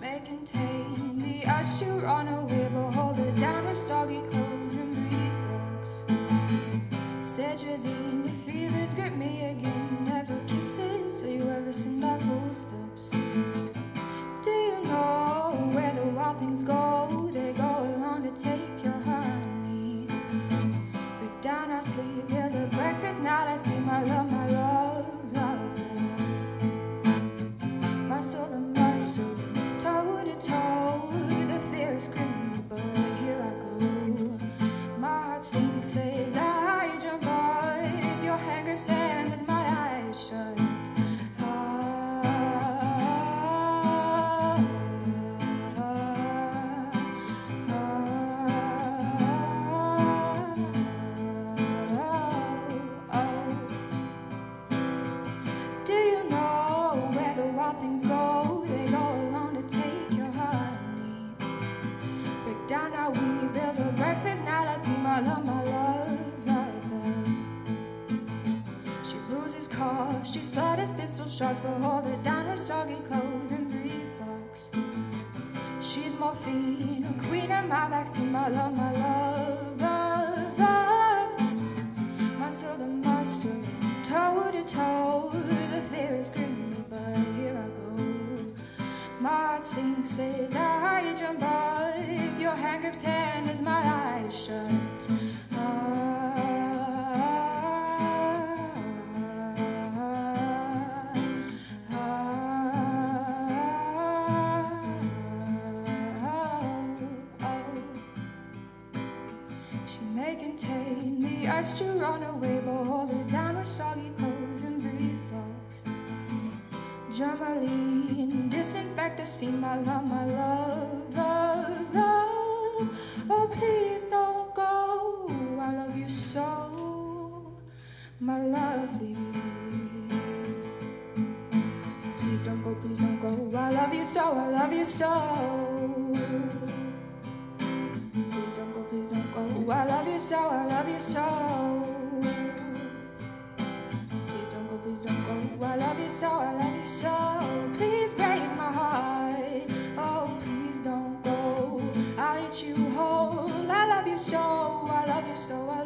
may contain the urge to run away, but hold it down with soggy clothes down how we build a breakfast. Now let's eat my love, my love, love, love. She bruises coughs, she splatters pistol shots, but hold it down her soggy clothes and breeze blocks. She's morphine, a queen of my vaccine, my love, my love, She may contain the urge to run away, but hold it down with soggy clothes and breeze blocks. Germaline, disinfect the scene, my love, my love, love, love. Oh, please don't go. I love you so, my lovely. Please don't go, please don't go. I love you so, I love you so. Please don't go, please don't go. I love you so, I love you so. Please don't go, please don't go. I love you so, I love you so. Please break my heart. Oh, please don't go. I'll eat you whole. I love you so, I love you so, I love you so.